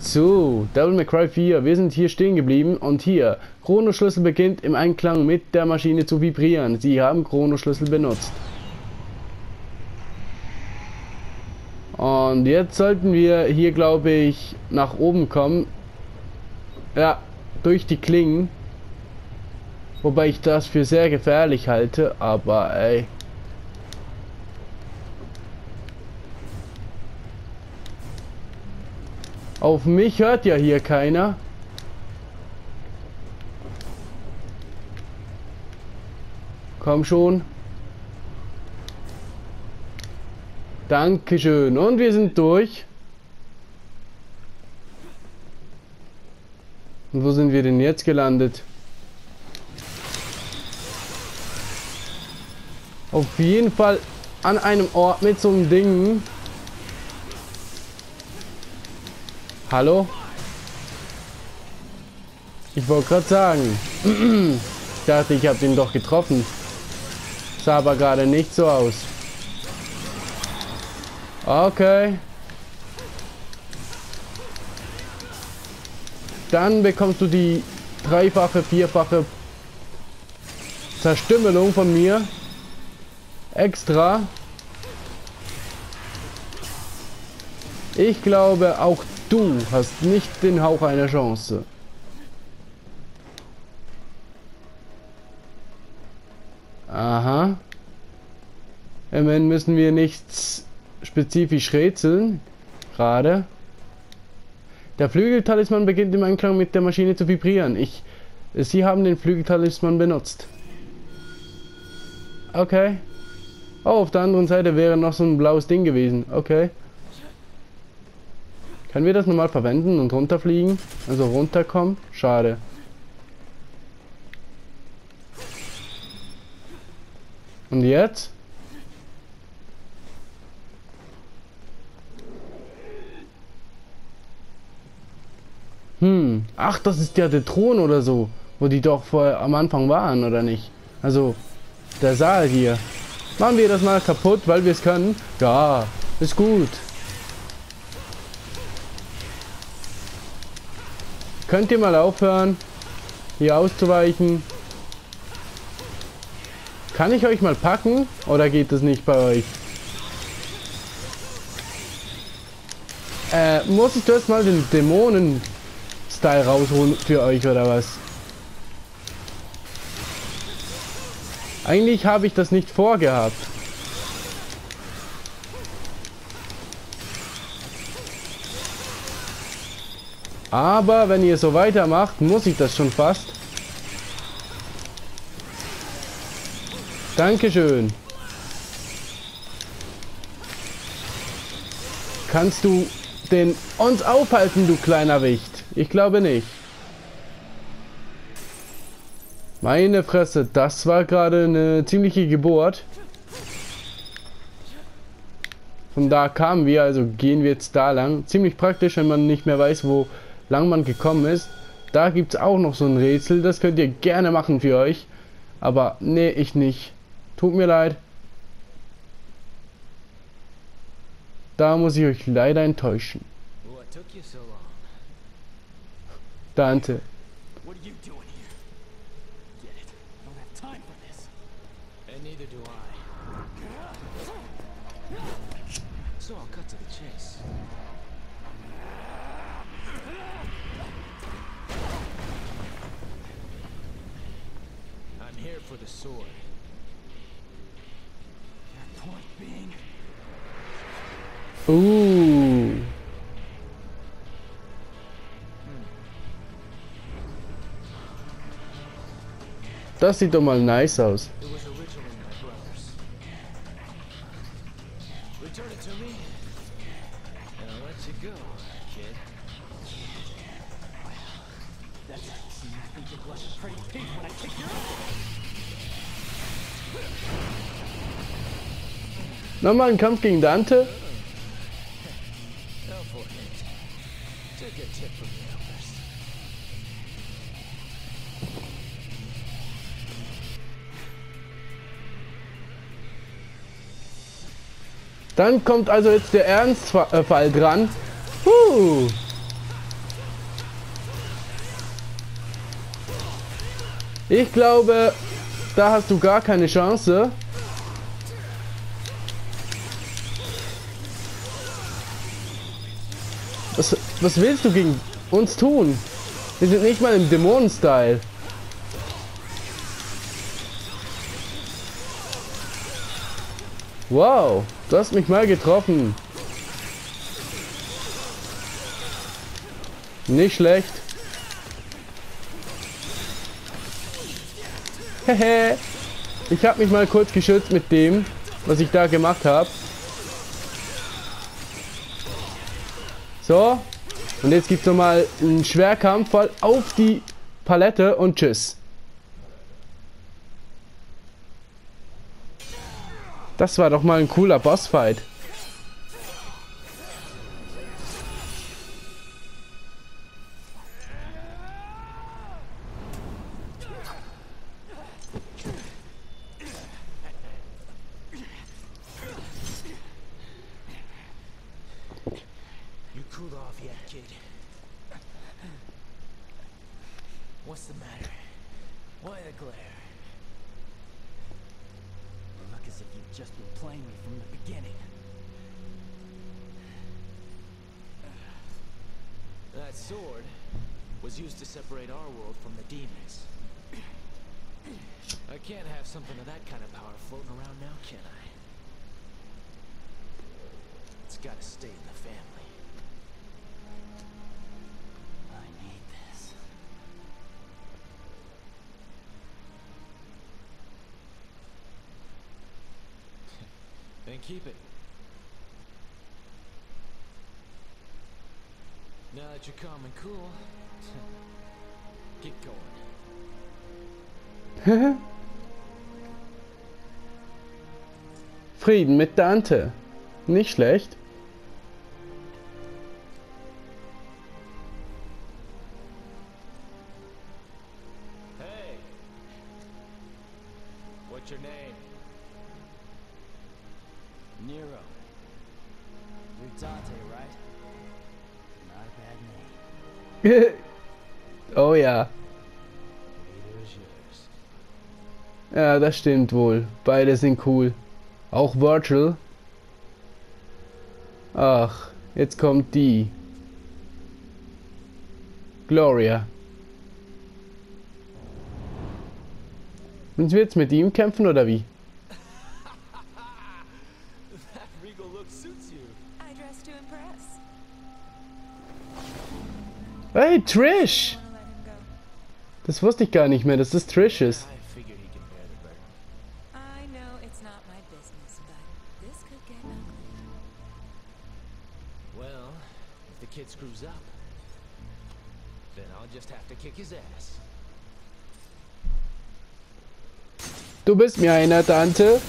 zu Devil May Cry 4. Wir sind hier stehen geblieben und hier. Chronoschlüssel beginnt im Einklang mit der Maschine zu vibrieren. Sie haben Chronoschlüssel benutzt. Und jetzt sollten wir hier, glaube ich, nach oben kommen. Ja, durch die Klingen. Wobei ich das für sehr gefährlich halte, aber ey. Auf mich hört ja hier keiner. Komm schon. Dankeschön. Und wir sind durch. Und wo sind wir denn jetzt gelandet? Auf jeden Fall an einem Ort mit so einem Ding. Hallo? Ich wollte gerade sagen. ich dachte, ich habe ihn doch getroffen. Sah aber gerade nicht so aus. Okay. Dann bekommst du die dreifache, vierfache Zerstümmelung von mir. Extra. Ich glaube, auch du hast nicht den Hauch einer Chance. Aha. Immerhin müssen wir nichts spezifisch rätseln. Gerade. Der Flügeltalisman beginnt im Einklang mit der Maschine zu vibrieren. Ich. Sie haben den Flügeltalisman benutzt. Okay. Oh, auf der anderen Seite wäre noch so ein blaues Ding gewesen. Okay. Können wir das nochmal verwenden und runterfliegen? Also runterkommen? Schade. Und jetzt? Hm. Ach, das ist ja der Thron oder so. Wo die doch vorher am Anfang waren, oder nicht? Also, der Saal hier. Machen wir das mal kaputt, weil wir es können? Ja, ist gut. Könnt ihr mal aufhören, hier auszuweichen? Kann ich euch mal packen? Oder geht das nicht bei euch? Äh, muss ich das mal den Dämonen-Style rausholen für euch oder was? Eigentlich habe ich das nicht vorgehabt. Aber wenn ihr so weitermacht, muss ich das schon fast. Dankeschön. Kannst du den uns aufhalten, du kleiner Wicht? Ich glaube nicht. Meine Fresse, das war gerade eine ziemliche Geburt. Von da kamen wir, also gehen wir jetzt da lang. Ziemlich praktisch, wenn man nicht mehr weiß, wo lang man gekommen ist. Da gibt es auch noch so ein Rätsel, das könnt ihr gerne machen für euch. Aber nee, ich nicht. Tut mir leid. Da muss ich euch leider enttäuschen. Dante. For the sword. Your point being... Ooh. Das sieht doch mal nice aus. Nochmal ein Kampf gegen Dante. Dann kommt also jetzt der Ernstfall dran. Huh. Ich glaube, da hast du gar keine Chance. Was, was willst du gegen uns tun? Wir sind nicht mal im Dämonen-Style. Wow, du hast mich mal getroffen. Nicht schlecht. Hehe. ich habe mich mal kurz geschützt mit dem, was ich da gemacht habe. So. Und jetzt gibt es nochmal einen Schwerkampf voll auf die Palette und tschüss. Das war doch mal ein cooler Bossfight. What's the matter? Why the glare? You look as if you've just been playing me from the beginning. That sword was used to separate our world from the demons. I can't have something of that kind of power floating around now, can I? It's gotta stay in the family. Keep it. Now that you're calm and cool, get going. Frieden mit Dante. Nicht schlecht. oh ja. Ja, das stimmt wohl. Beide sind cool. Auch Virgil. Ach, jetzt kommt die. Gloria. Müssen wir jetzt mit ihm kämpfen oder wie? Hey, Trish! Das wusste ich gar nicht mehr, dass das Trish ist. Du bist mir einer, Tante.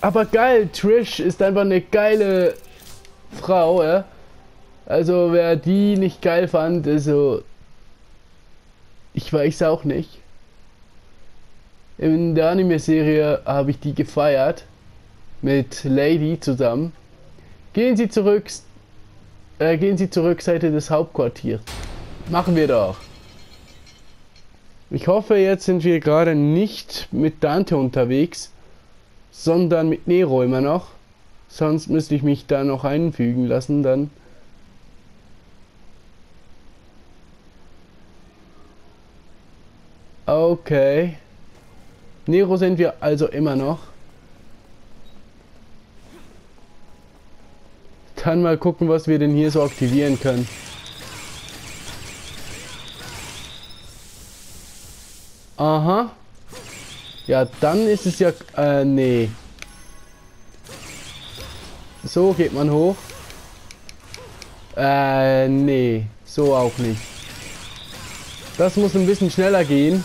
Aber geil, Trish ist einfach eine geile Frau, ja. Also wer die nicht geil fand, also ich weiß auch nicht. In der Anime-Serie habe ich die gefeiert mit Lady zusammen. Gehen Sie zurück, äh, gehen Sie zurück Seite des Hauptquartiers. Machen wir doch. Ich hoffe, jetzt sind wir gerade nicht mit Dante unterwegs, sondern mit Nero immer noch. Sonst müsste ich mich da noch einfügen lassen dann. Okay. Nero sind wir also immer noch. Dann mal gucken, was wir denn hier so aktivieren können. Aha. Ja, dann ist es ja... Äh, nee. So geht man hoch. Äh, nee. So auch nicht. Das muss ein bisschen schneller gehen.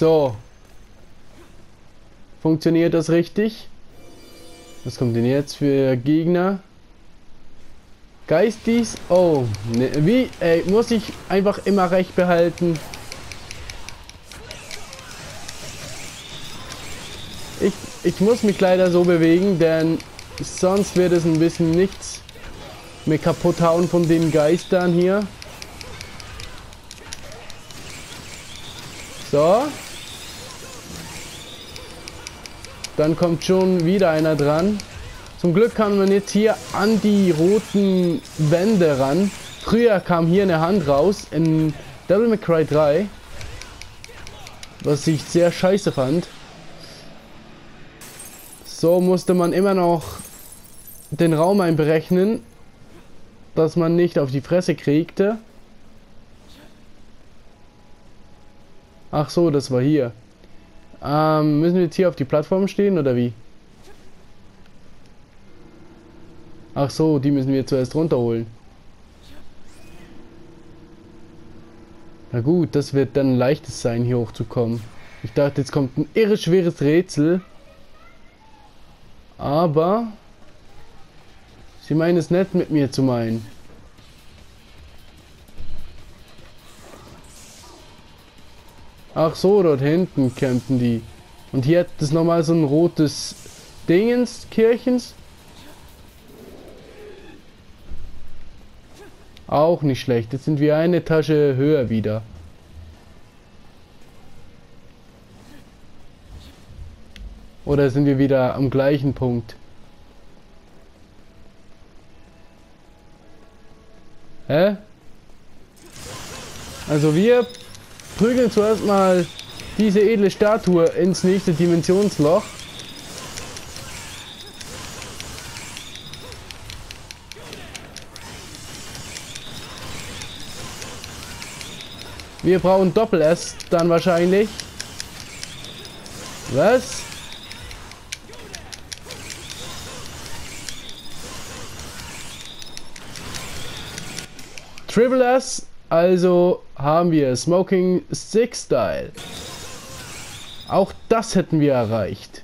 So. Funktioniert das richtig? Was kommt denn jetzt für Gegner? Geistis? Oh, ne, wie? Ey, muss ich einfach immer recht behalten? Ich, ich muss mich leider so bewegen, denn sonst wird es ein bisschen nichts mit kaputt hauen von den Geistern hier. So. Dann kommt schon wieder einer dran. Zum Glück kann man jetzt hier an die roten Wände ran. Früher kam hier eine Hand raus in Devil May Cry 3. Was ich sehr scheiße fand. So musste man immer noch den Raum einberechnen, dass man nicht auf die Fresse kriegte. Ach so, das war hier. Ähm, müssen wir jetzt hier auf die Plattform stehen oder wie? Ach so, die müssen wir zuerst runterholen. Na gut, das wird dann leichtes sein, hier hochzukommen. Ich dachte, jetzt kommt ein irre schweres Rätsel. Aber... Sie meinen es nett mit mir zu meinen. Ach so, dort hinten campen die. Und hier hat es nochmal so ein rotes Dingens, Kirchens. Auch nicht schlecht. Jetzt sind wir eine Tasche höher wieder. Oder sind wir wieder am gleichen Punkt? Hä? Also wir prügeln zuerst mal diese edle Statue ins nächste Dimensionsloch. Wir brauchen Doppel-S dann wahrscheinlich. Was? Triple S, also haben wir Smoking Six Style. Auch das hätten wir erreicht.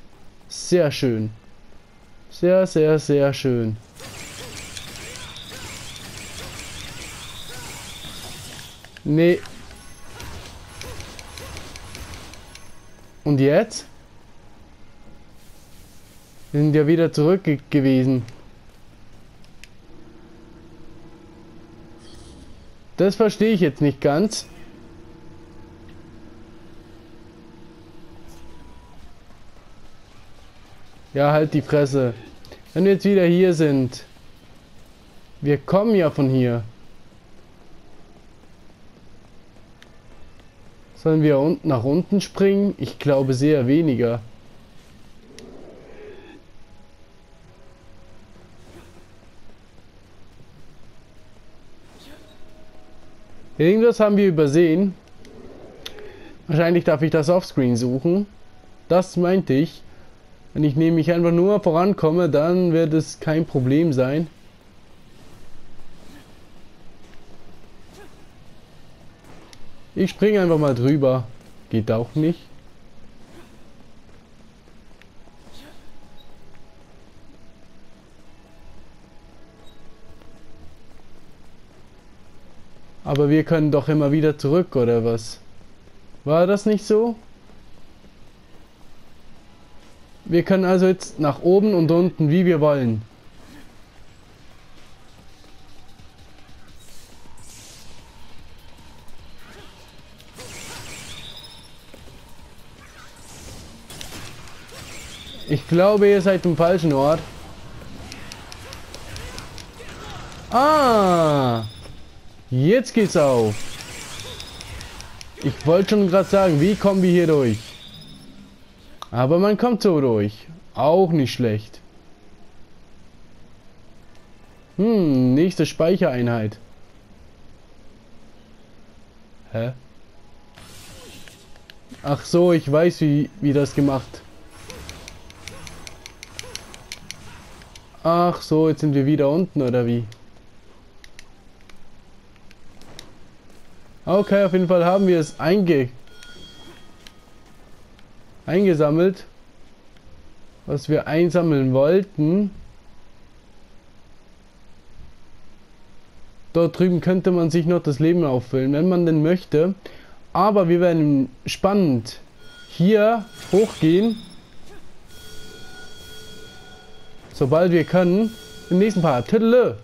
Sehr schön. Sehr, sehr, sehr schön. Nee, Und jetzt? Wir sind ja wieder zurück gewesen. Das verstehe ich jetzt nicht ganz. Ja, halt die Fresse. Wenn wir jetzt wieder hier sind. Wir kommen ja von hier. Sollen wir nach unten springen? Ich glaube sehr weniger. Irgendwas haben wir übersehen. Wahrscheinlich darf ich das offscreen suchen. Das meinte ich. Wenn ich nämlich einfach nur vorankomme, dann wird es kein Problem sein. Ich springe einfach mal drüber. Geht auch nicht. Aber wir können doch immer wieder zurück, oder was? War das nicht so? Wir können also jetzt nach oben und unten, wie wir wollen. Ich glaube, ihr seid im falschen Ort. Ah! Jetzt geht's auf. Ich wollte schon gerade sagen, wie kommen wir hier durch? Aber man kommt so durch. Auch nicht schlecht. Hm, nächste Speichereinheit. Hä? Ach so, ich weiß, wie, wie das gemacht Ach so, jetzt sind wir wieder unten, oder wie? Okay, auf jeden Fall haben wir es einge eingesammelt, was wir einsammeln wollten. Dort drüben könnte man sich noch das Leben auffüllen, wenn man denn möchte. Aber wir werden spannend hier hochgehen sobald wir können, im nächsten Part. Tüdelö!